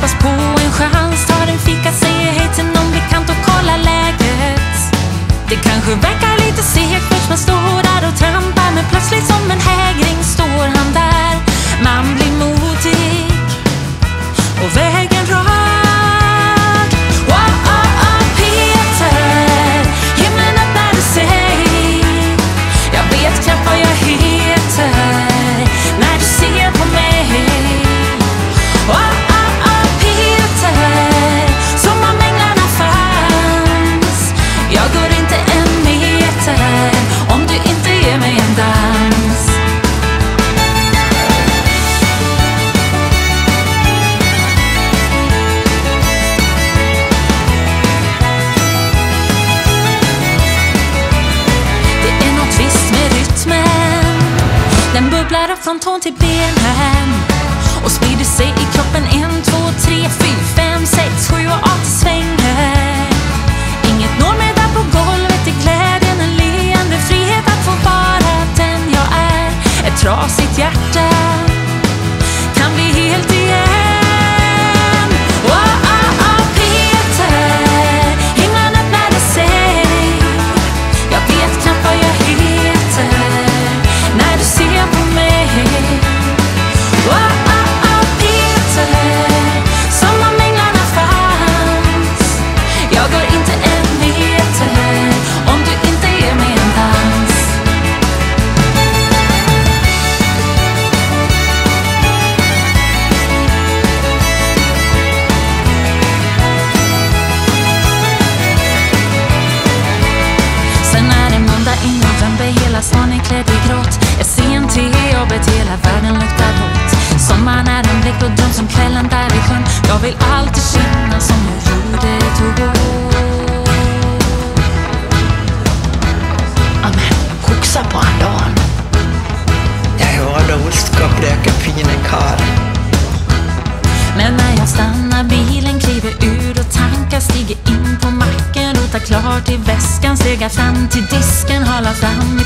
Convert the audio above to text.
hoppas på en chans. Tar en fika, säger hej till någon bekant och kollar läget. Det kanske verkar lite segt först man står där och trampar Men plötsligt som en hägring står han där. Man blir från tån till benen. och Jag vill alltid känna som jag gjorde då. Amen, huxa på han dagen. Jeg hører du skal bleke fine kar. Men när jag stannar bilen, kliver ur och tankar Stiger in på macken, rotar klart i väskan Stegar fram till disken, halar fram